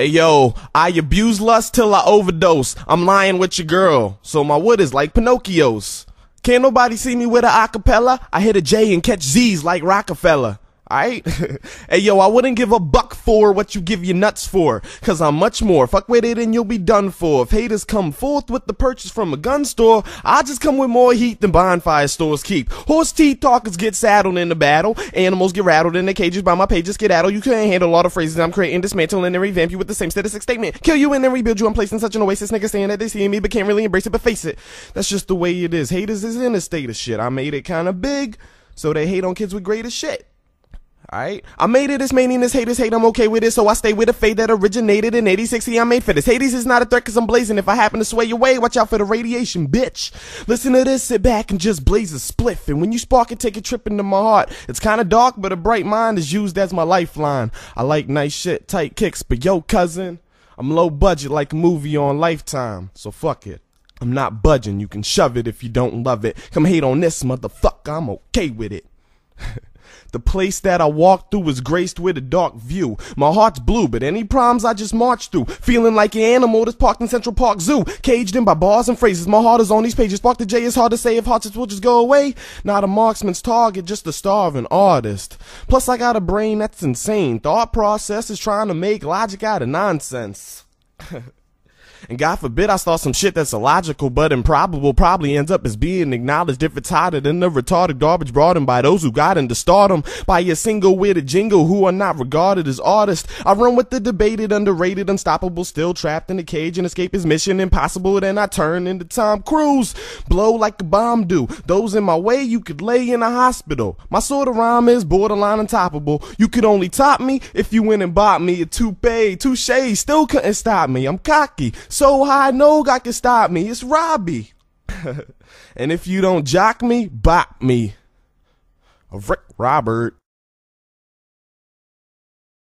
Hey yo, I abuse lust till I overdose. I'm lying with your girl, so my wood is like Pinocchio's. Can't nobody see me with a acapella? I hit a J and catch Z's like Rockefeller. Alright? hey yo, I wouldn't give a buck for what you give your nuts for. Cause I'm much more. Fuck with it and you'll be done for. If haters come forth with the purchase from a gun store, I just come with more heat than bonfire stores keep. Horse teeth talkers get saddled in the battle. Animals get rattled in their cages by my pages skedaddle. You can't handle all the phrases I'm creating, dismantle and revamp you with the same statistic statement. Kill you and then rebuild you. I'm placed in such an oasis. Niggas saying that they see me but can't really embrace it but face it. That's just the way it is. Haters is in a state of shit. I made it kinda big, so they hate on kids with greater shit. Alright? I made it, this meaning this hate haters hate, I'm okay with it, so I stay with a fate that originated in 8060, I'm made for this. Hades is not a threat cause I'm blazing. If I happen to sway your way, watch out for the radiation, bitch. Listen to this, sit back and just blaze a spliff. And when you spark it, take a trip into my heart. It's kinda dark, but a bright mind is used as my lifeline. I like nice shit, tight kicks, but yo, cousin, I'm low budget like a movie on Lifetime, so fuck it. I'm not budging, you can shove it if you don't love it. Come hate on this motherfucker, I'm okay with it. The place that I walked through was graced with a dark view. My heart's blue, but any problems I just march through. Feeling like an animal that's parked in Central Park Zoo. Caged in by bars and phrases. My heart is on these pages. Spark the J is hard to say if hearts will just go away. Not a marksman's target, just a starving artist. Plus I got a brain that's insane. Thought process is trying to make logic out of nonsense. And God forbid I start some shit that's illogical but improbable probably ends up as being acknowledged if it's hotter than the retarded garbage brought in by those who got into stardom by a single witted jingle who are not regarded as artists. I run with the debated, underrated, unstoppable, still trapped in a cage and escape is mission impossible. Then I turn into Tom Cruise, blow like a bomb do. Those in my way you could lay in a hospital. My sort of rhyme is borderline untoppable. You could only top me if you went and bought me a toupee, touche, still couldn't stop me. I'm cocky. So high, no guy can stop me. It's Robbie. and if you don't jock me, bop me. Rick Robert.